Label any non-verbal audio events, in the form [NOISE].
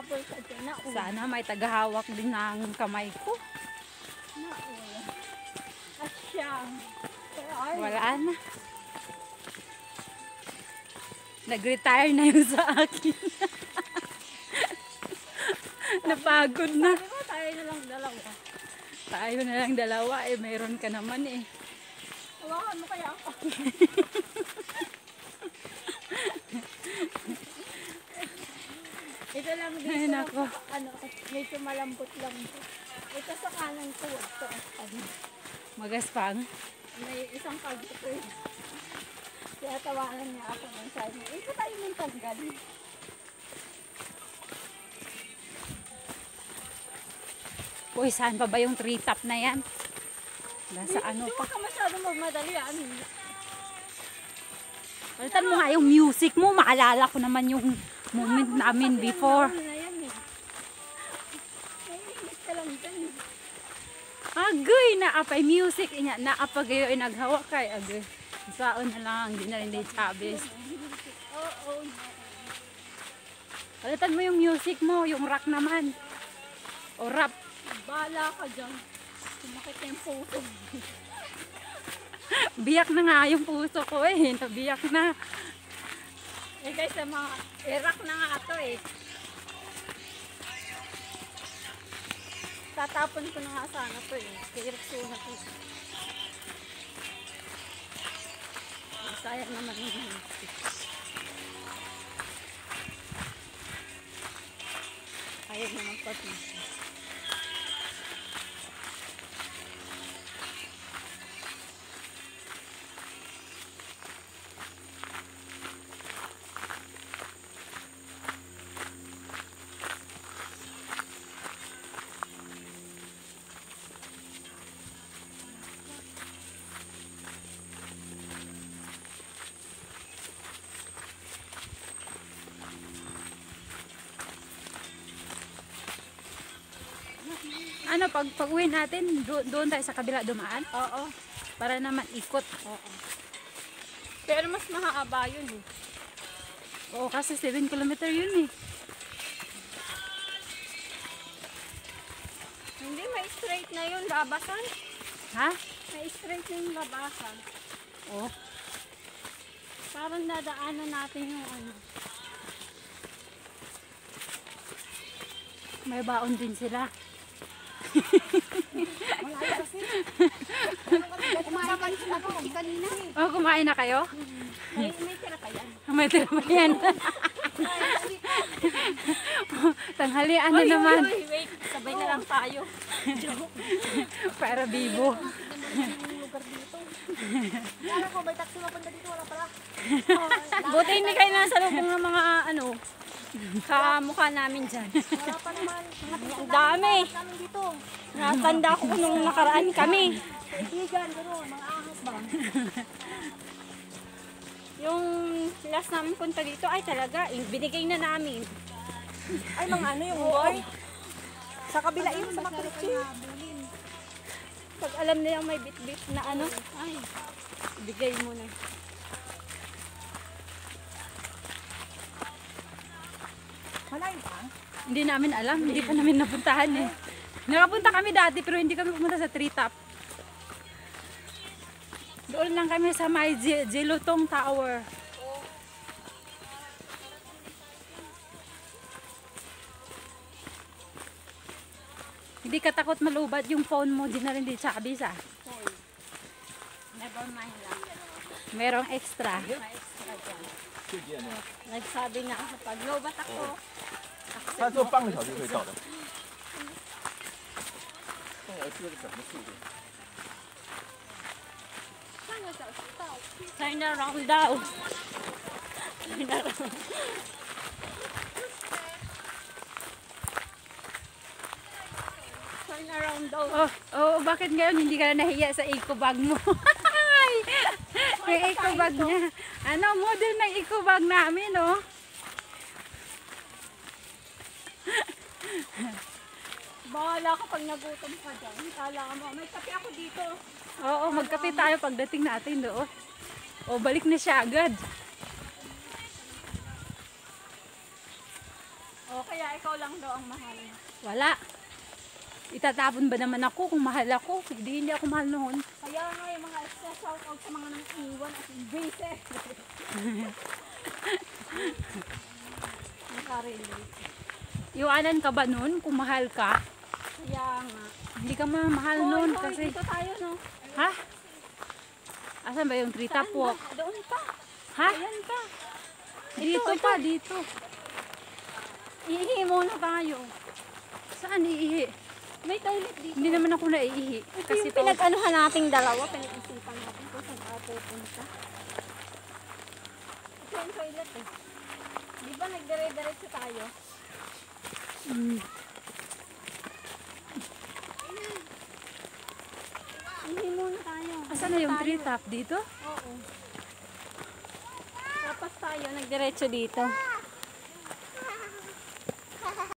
Nakapul ka dyan. Naul. Sana may tagahawak din ng kamay ko. Naul. At Wala na. Nag-retire na yung sa akin. [LAUGHS] Napagod na. Di ba tayo na lang dalawa? Tayo na lang dalawa eh. Mayroon ka naman eh. Hawakan mo kaya ako. [LAUGHS] Ito lang dito. Ay, nako. Ano, medyo malambot lang ito. Ito sa kanan ko. Ito. Ano, Magaspang. may isang pagbuto eh. Kaya tawanan niya ako ng sabi ito tayo ng tanggal. Uy, saan pa ba yung tree top na yan? Nasa ano Hindi pa? ka masyado magmadali. Ano, Palitan mo nga yung music mo. Maalala ko naman yung moment namin before. Agoy, naapay music. Inya, naapag kayo inaghawak kay. Agoy. Saon na lang, hindi na rin di Chavez. Palitan mo yung music mo, yung rock naman. O rap. Bala ka dyan. Sumakit yung puso. [LAUGHS] Biyak na nga yung puso ko eh. Nabiyak na. Eh guys, sa mga Iraq na nga ito eh. Tatapon ko na nga sana to eh. Kay Iraq na to. Sayang naman yun. Ayaw naman pati. Ano, pag, pag uwi natin, do, doon tayo sa kabila dumaan. Oo. Para naman ikot. Oo. Pero mas mahaba yun eh. Oo, kasi 7 kilometer yun eh. Hindi, may straight na yun, labasan. Ha? May straight na yung labasan. Oo. Parang dadaanan natin yung ano. May baon din sila. Kumain ka ako kanina eh. Oh, kumain na kayo? May, may tira pa yan. [LAUGHS] May tira ba yan? Tanghalian na naman. Uy, wait, sabay na lang tayo. [LAUGHS] Para bibo. Kala ko may taxi mapunta dito, wala pala. Buti hindi kayo nasa lubong ng mga ano, kamukha namin dyan. Wala pa naman. Ang dami. Namin dito. Natanda ko nung nakaraan kami. Kaibigan, gano'n. Mga? [LAUGHS] Yung last namin punta dito, ay talaga, yung binigay na namin. Ay, mga ano yung boy. Sa kabila yun, sa makulit Pag alam na yung may bit-bit na ano, ay, bigay mo na. Malayo pa? Hindi namin alam. Hindi pa namin napuntahan eh. Nakapunta kami dati pero hindi kami pumunta sa treetop. Doon lang kami sa may J- Jelutong Tower. Hindi ka takot malubad yung phone mo, di na rin di sabis ah. Never mind lang. Merong extra. May extra dyan. Nagsabi nga ako, pag lobat ako, 它坐半个小时就可以到的。那我车是什么速度？ Turn around daw. Turn around. Turn around daw. Oh, oh, bakit ngayon hindi ka na nahiya sa eco bag mo? Ay, yung eco bag niya. Ano, model ng eco bag namin, oh. Bahala ka pag nagutom ka dyan. Kala mo, may kape ako dito. Oo, magkape tayo pagdating natin doon. O, balik na siya agad. O, kaya ikaw lang daw ang mahal. Wala. Itatapon ba naman ako kung mahal ako? Hindi, hindi ako mahal noon. Kaya nga yung mga extra shoutout sa mga nang iwan at base. [LAUGHS] Nakarelate. Iwanan ka ba noon kung mahal ka? Kaya nga. Hindi ka mahal Hoy, noon hoy, kasi... Dito tayo no. Ha? Asan ba yung trita Saan po? ba? Doon pa. Ha? Ayan pa. Dito pa, dito. Ihi muna tayo. Saan iihi? May toilet dito. Hindi naman ako naiihi. Ito Kasi yung pinag-anuhan nating dalawa, pinag-isipan natin kung saan tayo pupunta. Ito yung toilet eh. Di ba nagdire-diretso tayo? Mm. Hindi muna Asan na yung Tayo. tree top? Dito? Oo. Tapos tayo, nagdiretso dito.